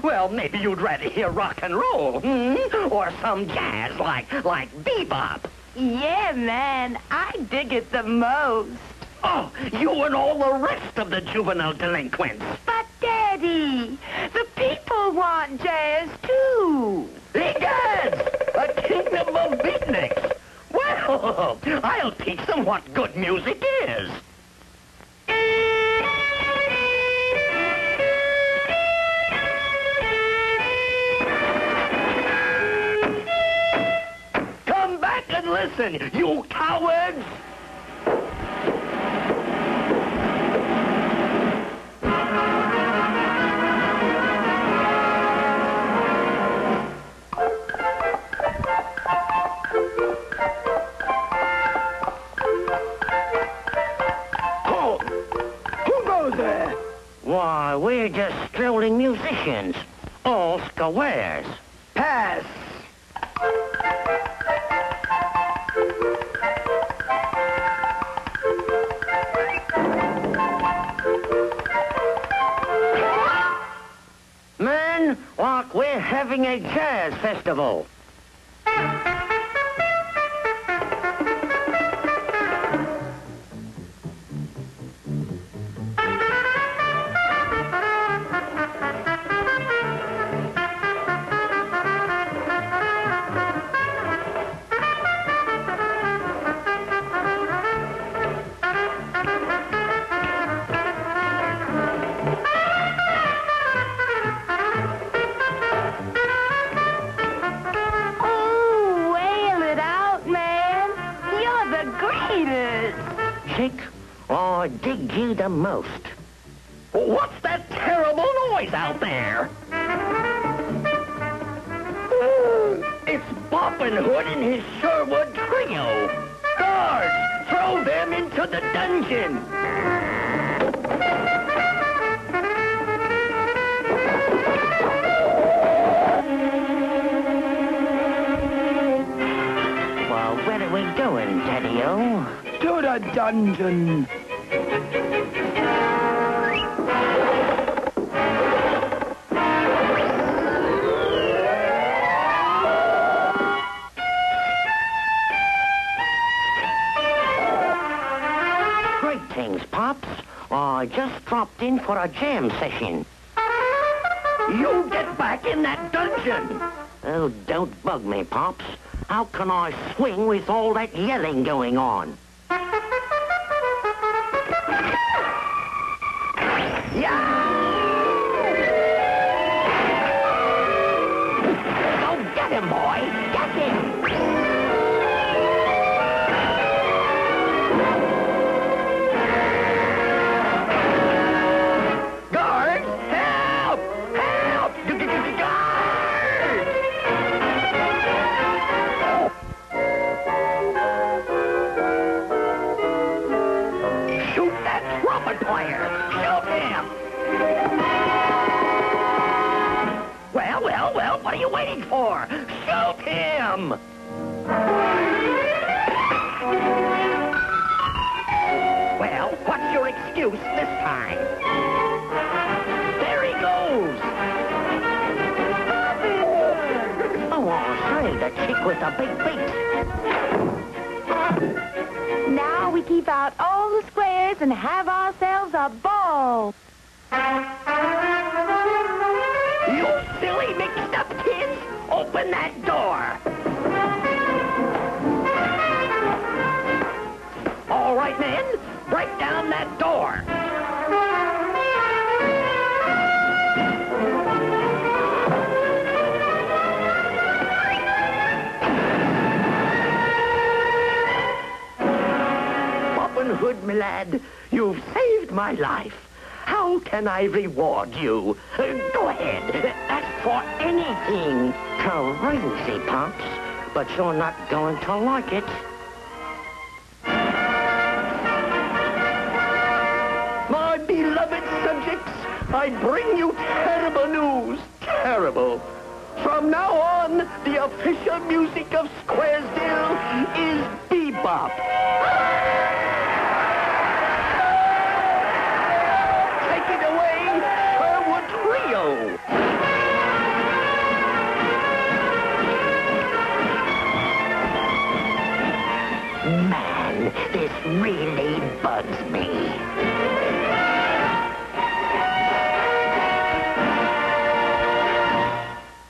Well, maybe you'd rather hear rock and roll, hmm? Or some jazz like, like bebop. Yeah, man, I dig it the most. Oh, you and all the rest of the juvenile delinquents. But, Daddy, the people want jazz, too. Egad! A kingdom of beatniks! Well, I'll teach them what good music is. Listen, you cowards! Who goes there? Why, we're just strolling musicians. All squares. Pass. Like we're having a jazz festival. Chick, I dig you the most. What's that terrible noise out there? It's Boppin' Hood and his Sherwood trio. Guards, throw them into the dungeon. The dungeon. Greetings, Pops. I just dropped in for a jam session. You get back in that dungeon! Oh, don't bug me, Pops. How can I swing with all that yelling going on? Get him, boy! Get him! Guard! Help! Help! G- g- g- Guard! Shoot that trumpet! Shoot him! Well, well, well, what are you waiting for? Shoot him! Well, what's your excuse this time? There he goes! Oh, I'll say, the chick with the big beat. Now we keep out all the squares and have ourselves a ball. Open that door! All right, men, break down that door. Robin Hood, my lad, you've saved my life. How can I reward you? Go ahead, for anything. Crazy, Pops, but you're not going to like it. My beloved subjects, I bring you terrible news. Terrible. From now on, the official music of Squaresdale is bebop. Man, this really bugs me.